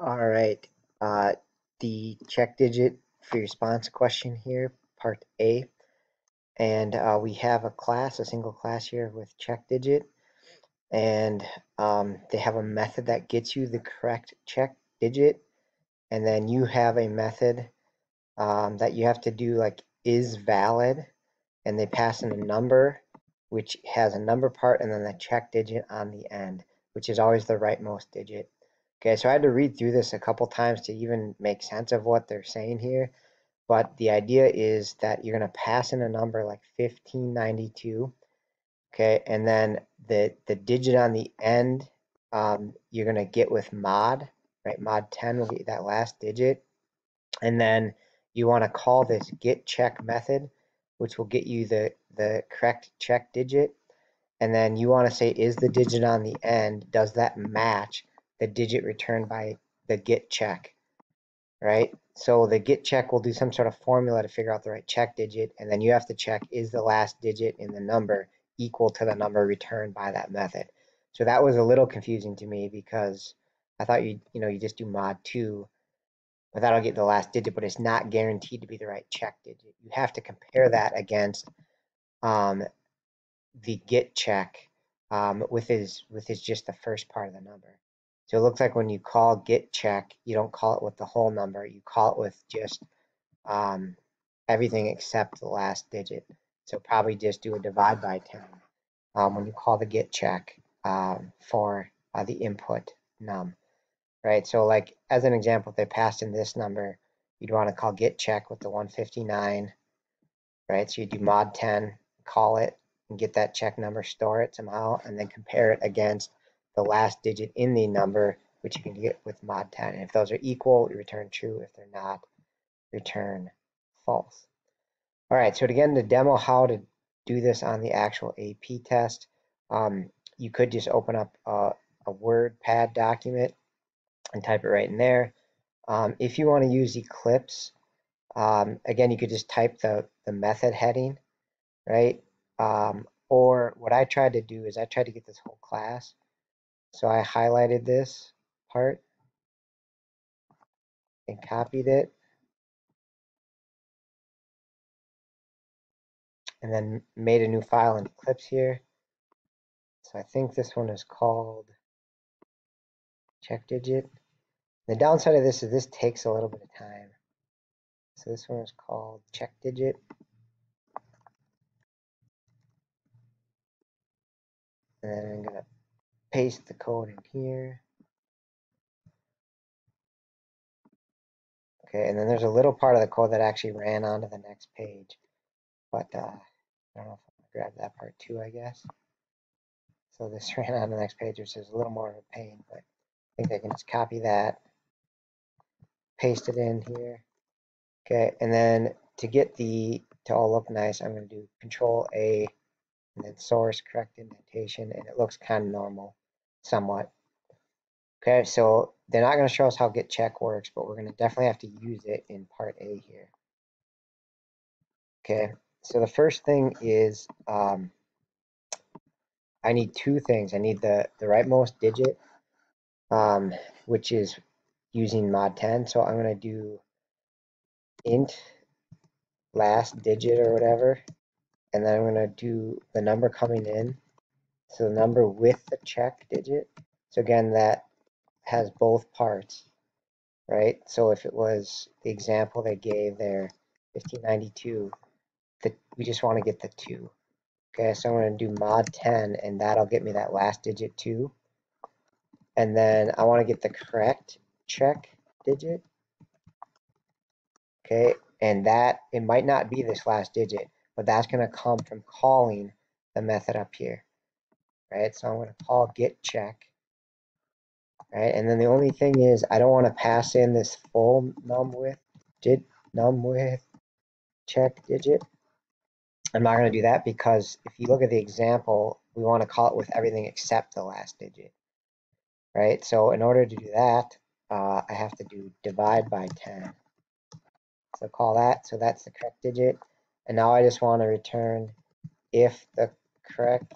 All right. Uh, the check digit for your response question here, part A. And uh, we have a class, a single class here with check digit. And um, they have a method that gets you the correct check digit. And then you have a method um, that you have to do like is valid. And they pass in a number, which has a number part and then the check digit on the end, which is always the rightmost digit. Okay, so I had to read through this a couple times to even make sense of what they're saying here. But the idea is that you're going to pass in a number like 1592. Okay, and then the, the digit on the end um, you're going to get with mod, right? Mod 10 will be that last digit. And then you want to call this get check method, which will get you the, the correct check digit. And then you want to say, is the digit on the end, does that match the digit returned by the get check, right? So the get check will do some sort of formula to figure out the right check digit, and then you have to check is the last digit in the number equal to the number returned by that method. So that was a little confusing to me because I thought you you know you just do mod two, but that'll get the last digit, but it's not guaranteed to be the right check digit. You have to compare that against um, the get check um, with his with his just the first part of the number. So it looks like when you call get check, you don't call it with the whole number. You call it with just um, everything except the last digit. So probably just do a divide by 10 um, when you call the get check um, for uh, the input num, right? So like as an example, if they passed in this number, you'd want to call get check with the 159, right? So you do mod 10, call it, and get that check number, store it somehow, and then compare it against the last digit in the number, which you can get with mod 10. And if those are equal, you return true. If they're not, return false. All right, so again, to demo how to do this on the actual AP test, um, you could just open up a, a WordPad document and type it right in there. Um, if you want to use Eclipse, um, again, you could just type the, the method heading, right? Um, or what I tried to do is I tried to get this whole class so I highlighted this part and copied it. And then made a new file in Eclipse here. So I think this one is called check digit. The downside of this is this takes a little bit of time. So this one is called check digit. And then I'm going to paste the code in here. Okay, and then there's a little part of the code that actually ran onto the next page. But uh, I don't know if I'm to grab that part too, I guess. So this ran on the next page, which is a little more of a pain, but I think I can just copy that, paste it in here. Okay, and then to get the to all look nice, I'm going to do Control A and source correct indentation, and it looks kind of normal somewhat. Okay, so they're not going to show us how get check works, but we're going to definitely have to use it in part A here. Okay, so the first thing is um, I need two things. I need the, the rightmost digit, um, which is using mod 10. So I'm going to do int last digit or whatever. And then I'm going to do the number coming in so the number with the check digit. So again, that has both parts, right? So if it was the example they gave there, 1592, the, we just want to get the 2. Okay, so I'm going to do mod 10, and that'll get me that last digit 2. And then I want to get the correct check digit. Okay, and that, it might not be this last digit, but that's going to come from calling the method up here right? So I'm going to call get check, right? And then the only thing is I don't want to pass in this full num with did num with check digit. I'm not going to do that because if you look at the example, we want to call it with everything except the last digit, right? So in order to do that, uh, I have to do divide by 10. So call that, so that's the correct digit. And now I just want to return if the correct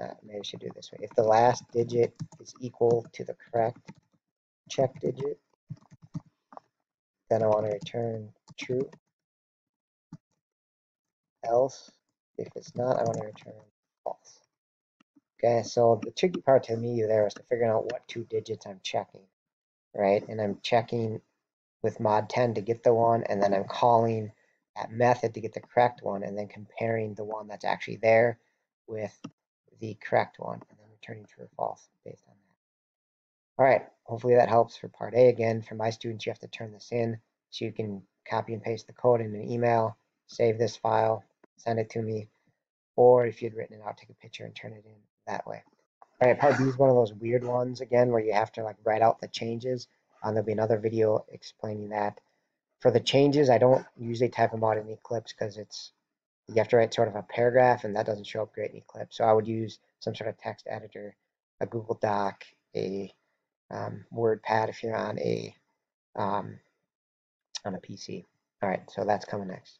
uh, maybe I should do this way. If the last digit is equal to the correct check digit. Then I want to return true. Else, if it's not, I want to return false. Okay, so the tricky part to me there is to figure out what two digits I'm checking, right? And I'm checking with mod 10 to get the one, and then I'm calling that method to get the correct one, and then comparing the one that's actually there with the correct one, and then returning true or false based on that. All right, hopefully that helps for part A. Again, for my students, you have to turn this in so you can copy and paste the code in an email, save this file, send it to me, or if you'd written it out, take a picture and turn it in that way. All right, part B is one of those weird ones again where you have to like write out the changes. Um, there'll be another video explaining that. For the changes, I don't usually type them out in Eclipse because it's you have to write sort of a paragraph and that doesn't show up great in Eclipse. So I would use some sort of text editor, a Google Doc, a um, WordPad if you're on a um, on a PC. All right, so that's coming next.